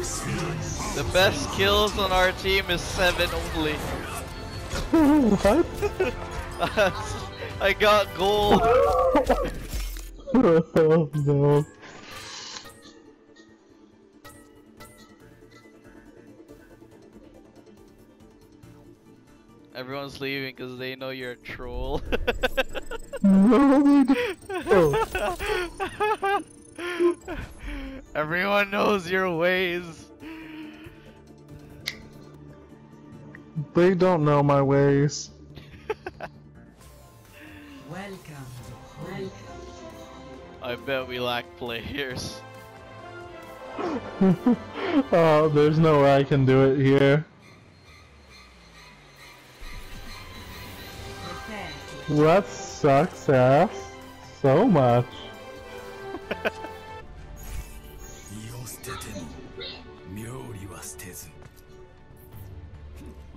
The best kills on our team is seven only. what? I got gold. oh no. Everyone's leaving because they know you're a troll. No, they don't. Everyone knows your ways. They don't know my ways. Welcome. Welcome. I bet we lack players. oh, there's no way I can do it here. Prepare to That sucks ass. So much.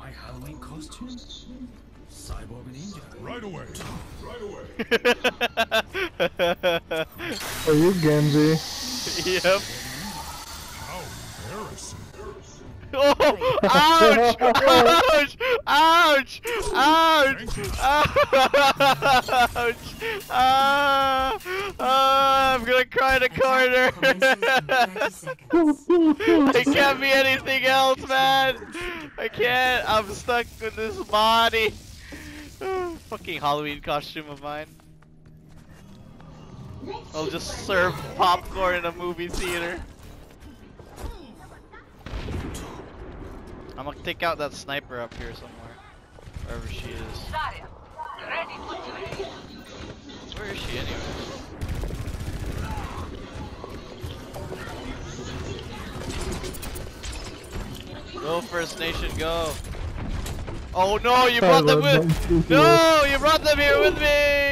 My Halloween costume? Cyborg Ninja Right away. Right away. Are you Genji? yep. How embarrassing. Oh, ouch! Ouch! Ouch! Ouch! Ouch! Ah, ah, I'm gonna cry in a corner. commences in 30 seconds. I can't be anything else, man. I can't. I'm stuck with this body. Fucking Halloween costume of mine. I'll just serve popcorn in a movie theater. I'm gonna take out that sniper up here somewhere. Wherever she is. Where is she anyway? Go First Nation, go. Oh no, you brought them with No, you brought them here with me!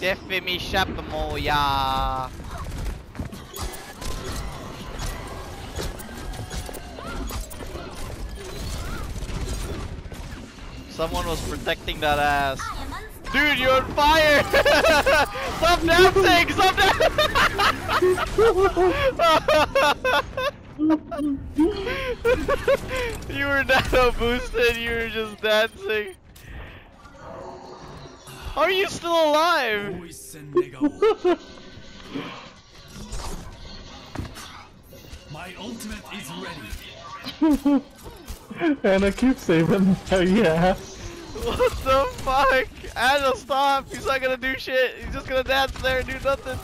Shop moya. Someone was protecting that ass. Dude, you're on fire! Stop dancing! Stop dancing! you were nano boosted, you were just dancing. Are you still alive? My ultimate is ready. and I keep saving her, yeah. What the fuck? Ana, stop! He's not gonna do shit. He's just gonna dance there and do nothing.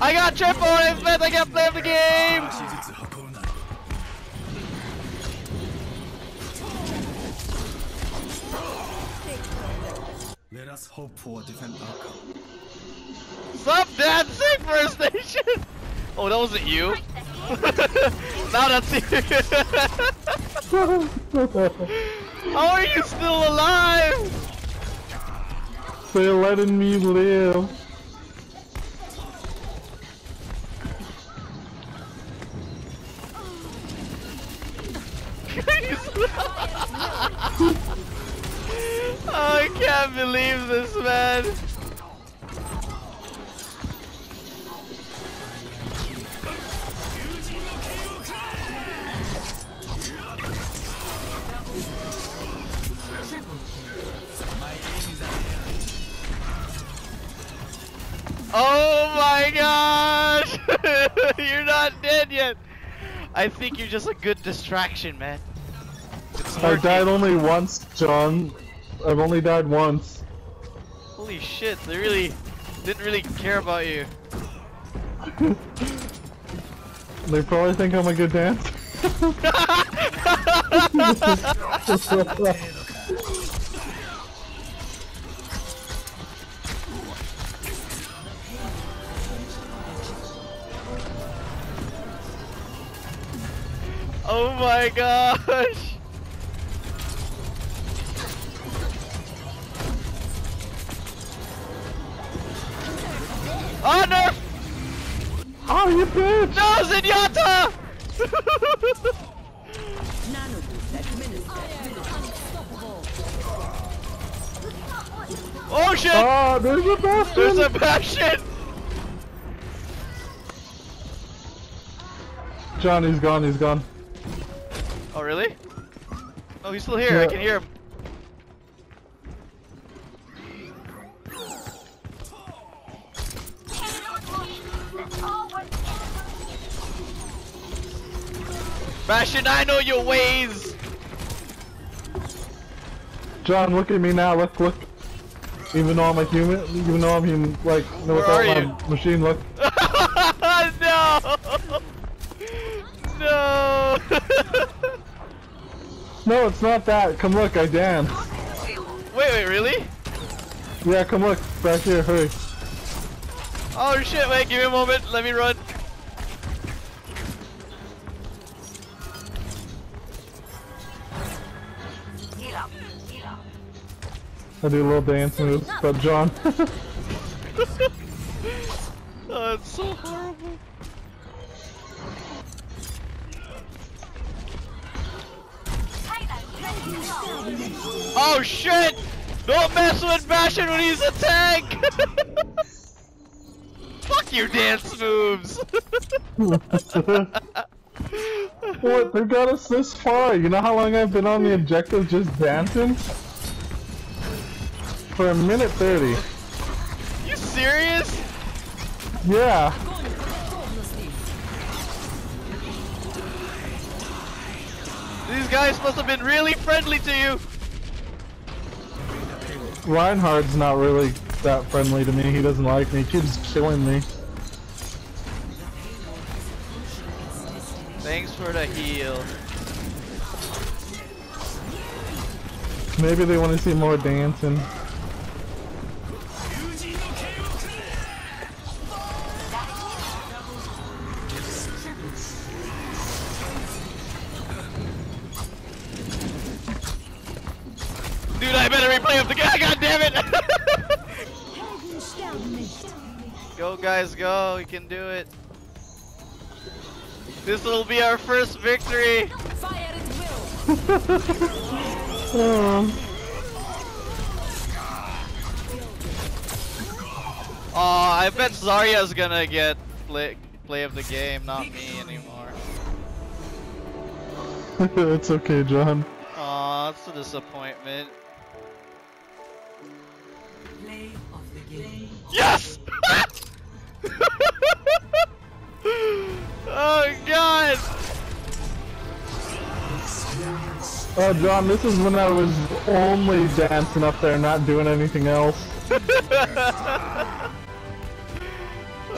I got triple and Smith, I can't play the game! Let us hope for a different outcome. Stop dancing, First Nation! Oh, that wasn't you. now that's you. How are you still alive? They're letting me live. I can't believe this, man. Oh my gosh! You're not dead yet. I think you're just a good distraction, man. I died only once, John. I've only died once. Holy shit, they really didn't really care about you. They probably think I'm a good dancer. Oh my gosh! Oh no! Oh, you bitch! No, Zenyatta! oh shit! Oh, there's a bastion! There's a bastion! John, he's gone, he's gone. Oh really? Oh, he's still here. I can hear him. Bastion, I know your ways! John, look at me now, look, look. Even though I'm a human, even though I'm human, like, no, without my you? machine, look. no! No! No, it's not that. Come look, I dance. wait, wait, really? Yeah, come look. Back here, hurry. Oh shit, wait, give me a moment, let me run. I do a little dance moves, but John. Oh, it's so horrible. Oh shit! Don't mess with Bastion when he's a tank! Fuck your dance moves! what? They got us this far. You know how long I've been on the objective just dancing? For a minute 30. you serious? Yeah. These guys must have been really friendly to you! Reinhardt's not really that friendly to me. He doesn't like me. He keeps killing me. Thanks for the heal. Maybe they want to see more dancing. Dude, I better replay of the game. God damn it! go, guys, go. We can do it. This will be our first victory. Oh. Oh, I bet Zarya's gonna get play, play of the game, not me anymore. it's okay, John. Aw, that's a disappointment. Play of the game. Yes! oh god! Oh, John, this is when I was only dancing up there, not doing anything else.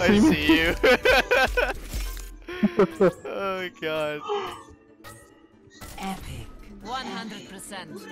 I See see you. oh god. Epic. 100%.